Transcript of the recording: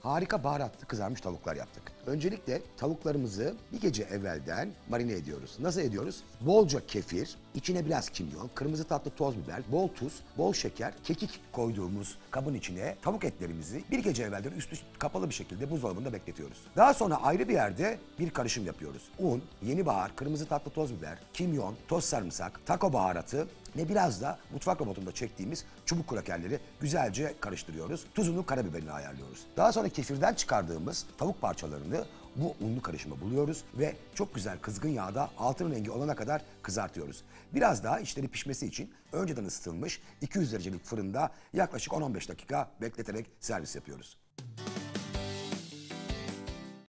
harika baharatlı kızarmış tavuklar yaptık. Öncelikle tavuklarımızı bir gece evvelden marine ediyoruz. Nasıl ediyoruz? Bolca kefir, içine biraz kimyon, kırmızı tatlı toz biber, bol tuz, bol şeker, kekik koyduğumuz kabın içine tavuk etlerimizi bir gece evvelden üstü kapalı bir şekilde buzdolabında bekletiyoruz. Daha sonra ayrı bir yerde bir karışım yapıyoruz. Un, yeni bahar, kırmızı tatlı toz biber, kimyon, toz sarımsak, taco baharatı ve biraz da mutfak robotunda çektiğimiz çubuk krakerleri güzelce karıştırıyoruz. Tuzunu, karabiberini ayarlıyoruz. Daha sonra kefirden çıkardığımız tavuk parçalarını bu unlu karışıma buluyoruz ve çok güzel kızgın yağda altın rengi olana kadar kızartıyoruz. Biraz daha içleri pişmesi için önceden ısıtılmış 200 derecelik fırında yaklaşık 10-15 dakika bekleterek servis yapıyoruz.